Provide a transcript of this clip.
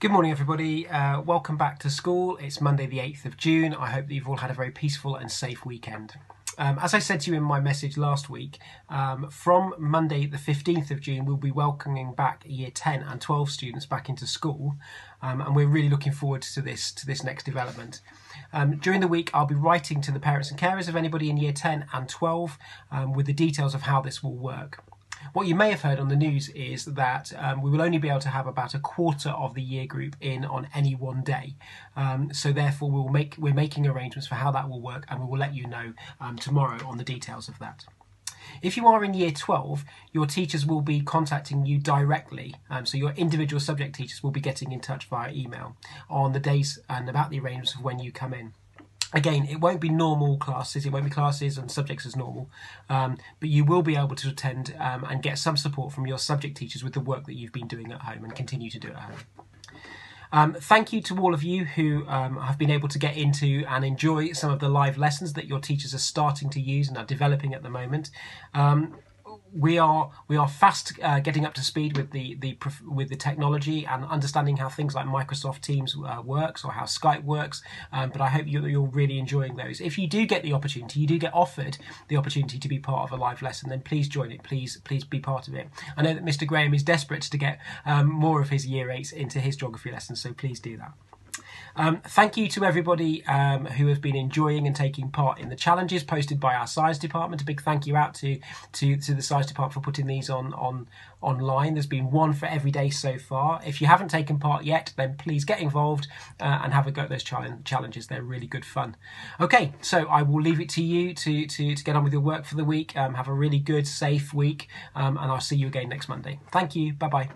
Good morning, everybody. Uh, welcome back to school. It's Monday, the 8th of June. I hope that you've all had a very peaceful and safe weekend. Um, as I said to you in my message last week, um, from Monday, the 15th of June, we'll be welcoming back year 10 and 12 students back into school, um, and we're really looking forward to this to this next development. Um, during the week, I'll be writing to the parents and carers of anybody in year 10 and 12 um, with the details of how this will work. What you may have heard on the news is that um, we will only be able to have about a quarter of the year group in on any one day. Um, so therefore, we'll make we're making arrangements for how that will work, and we will let you know um, tomorrow on the details of that. If you are in year 12, your teachers will be contacting you directly. Um, so your individual subject teachers will be getting in touch via email on the days and about the arrangements of when you come in again, it won't be normal classes, it won't be classes and subjects as normal, um, but you will be able to attend um, and get some support from your subject teachers with the work that you've been doing at home and continue to do at home. Um, thank you to all of you who um, have been able to get into and enjoy some of the live lessons that your teachers are starting to use and are developing at the moment. Um, we are we are fast uh, getting up to speed with the the with the technology and understanding how things like Microsoft Teams uh, works or how Skype works. Um, but I hope you're, you're really enjoying those. If you do get the opportunity, you do get offered the opportunity to be part of a live lesson, then please join it. Please please be part of it. I know that Mr. Graham is desperate to get um, more of his year eights into his geography lessons, so please do that. Um, thank you to everybody um, who has been enjoying and taking part in the challenges posted by our science department. A big thank you out to to, to the science department for putting these on on online. There's been one for every day so far. If you haven't taken part yet, then please get involved uh, and have a go at those challenges. They're really good fun. Okay, so I will leave it to you to to, to get on with your work for the week. Um, have a really good, safe week, um, and I'll see you again next Monday. Thank you. Bye bye.